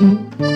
Mm-hmm.